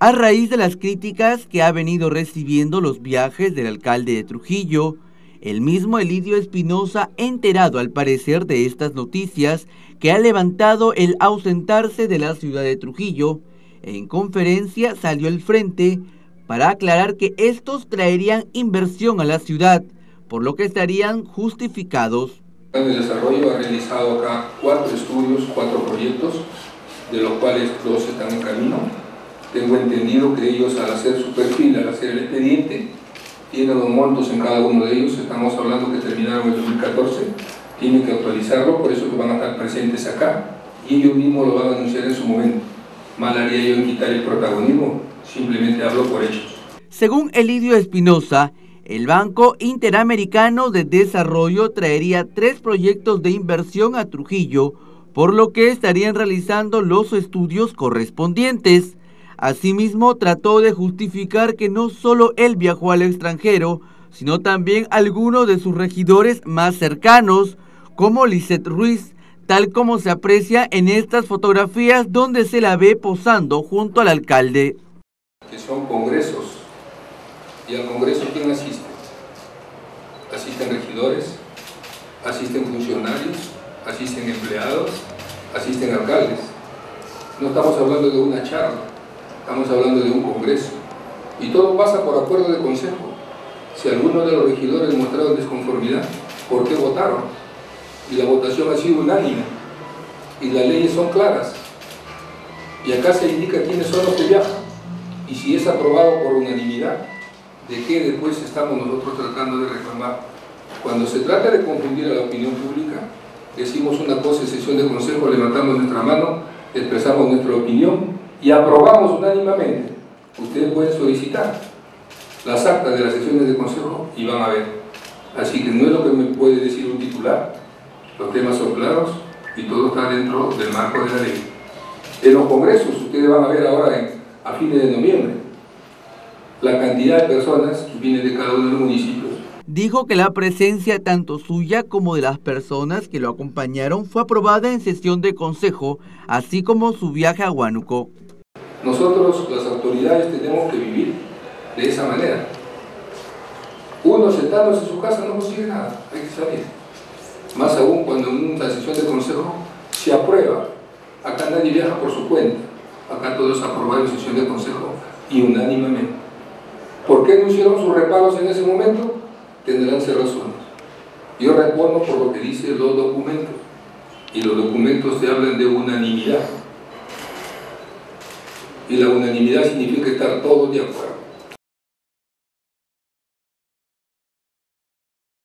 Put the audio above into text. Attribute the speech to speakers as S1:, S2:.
S1: a raíz de las críticas que ha venido recibiendo los viajes del alcalde de Trujillo, el mismo Elidio Espinosa, enterado al parecer de estas noticias, que ha levantado el ausentarse de la ciudad de Trujillo, en conferencia salió al frente para aclarar que estos traerían inversión a la ciudad, por lo que estarían justificados.
S2: El desarrollo ha realizado acá cuatro estudios, cuatro proyectos, de los cuales dos están en camino. Tengo entendido que ellos al hacer su perfil, al hacer el expediente, tienen los montos en cada uno de ellos, estamos hablando que terminaron en 2014, tienen que actualizarlo, por eso que van a estar presentes acá, y ellos mismos lo van a anunciar en su momento. Mal haría yo en quitar el protagonismo, simplemente hablo por ellos.
S1: Según Elidio Espinosa, el Banco Interamericano de Desarrollo traería tres proyectos de inversión a Trujillo, por lo que estarían realizando los estudios correspondientes. Asimismo, trató de justificar que no solo él viajó al extranjero, sino también algunos de sus regidores más cercanos, como Lisette Ruiz, tal como se aprecia en estas fotografías donde se la ve posando junto al alcalde.
S2: Que son congresos, y al congreso ¿quién asiste? Asisten regidores, asisten funcionarios, asisten empleados, asisten alcaldes. No estamos hablando de una charla, Estamos hablando de un congreso. Y todo pasa por acuerdo de consejo. Si alguno de los regidores mostraron desconformidad, ¿por qué votaron? Y la votación ha sido unánime. Y las leyes son claras. Y acá se indica quiénes son los que viajan. Y si es aprobado por unanimidad, ¿de qué después estamos nosotros tratando de reclamar? Cuando se trata de confundir a la opinión pública, decimos una cosa en sesión de consejo, levantamos nuestra mano, expresamos nuestra opinión y aprobamos unánimemente, ustedes pueden solicitar las actas de las sesiones de consejo y van a ver. Así que no es lo que me puede decir un titular, los temas son claros y todo está dentro del marco de la ley. En los congresos, ustedes van a ver ahora en, a fines de noviembre, la cantidad de personas que vienen de cada uno de los municipios.
S1: Dijo que la presencia tanto suya como de las personas que lo acompañaron fue aprobada en sesión de consejo, así como su viaje a Huánuco.
S2: Nosotros, las autoridades, tenemos que vivir de esa manera. Uno sentándose en su casa no consigue nada, hay que salir. Más aún cuando en una sesión de consejo se aprueba. Acá nadie viaja por su cuenta. Acá todos aprobaron sesión de consejo y unánimemente. ¿Por qué no hicieron sus reparos en ese momento? Tendrán ser razones. Yo respondo por lo que dicen los documentos. Y los documentos te hablan de unanimidad y la unanimidad significa estar todos de acuerdo.